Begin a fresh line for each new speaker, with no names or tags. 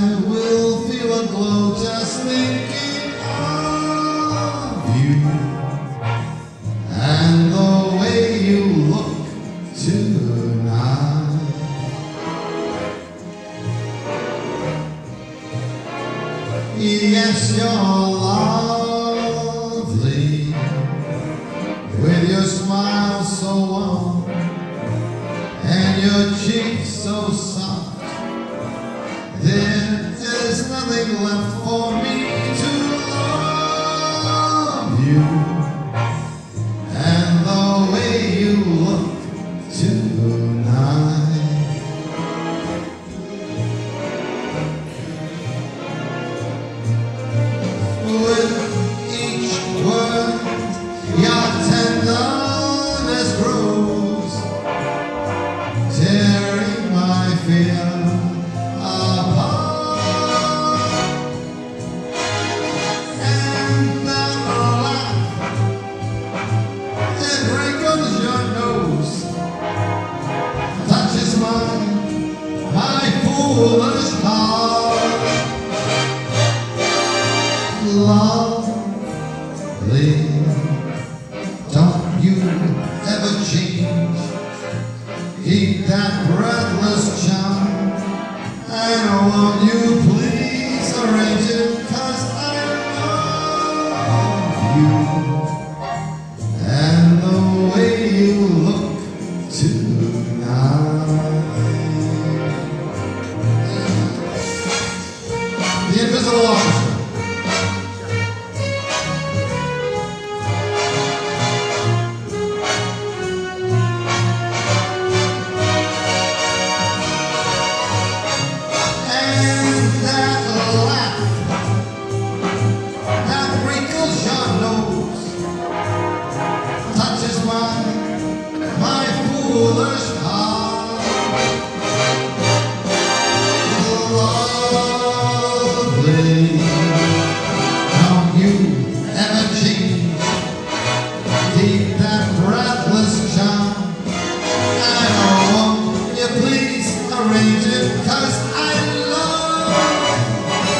I will feel a glow just thinking of you. And the way you look tonight. Yes, you're lovely. With your smile so warm And your cheeks so soft. left for Won't you please arrange I love you. And the way you look tonight. The Invisible Office.